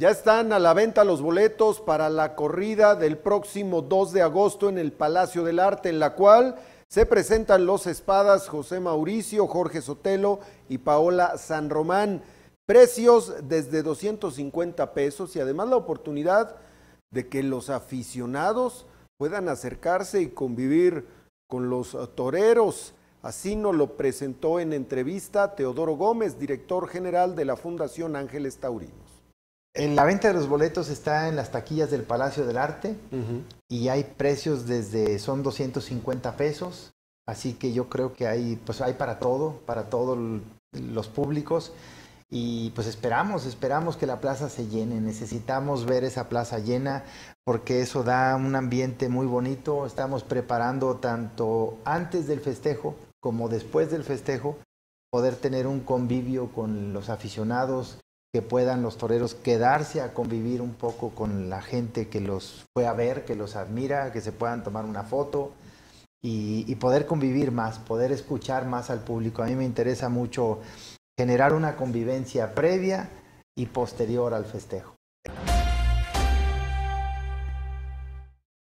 Ya están a la venta los boletos para la corrida del próximo 2 de agosto en el Palacio del Arte, en la cual se presentan los espadas José Mauricio, Jorge Sotelo y Paola San Román. Precios desde 250 pesos y además la oportunidad de que los aficionados puedan acercarse y convivir con los toreros. Así nos lo presentó en entrevista Teodoro Gómez, director general de la Fundación Ángeles Taurinos. La venta de los boletos está en las taquillas del Palacio del Arte y hay precios desde, son 250 pesos, así que yo creo que hay, pues hay para todo, para todos los públicos. Y pues esperamos, esperamos que la plaza se llene, necesitamos ver esa plaza llena porque eso da un ambiente muy bonito, estamos preparando tanto antes del festejo como después del festejo poder tener un convivio con los aficionados, que puedan los toreros quedarse a convivir un poco con la gente que los fue a ver, que los admira, que se puedan tomar una foto y, poder convivir más, poder escuchar más al público. A mí me interesa mucho generar una convivencia previa y posterior al festejo.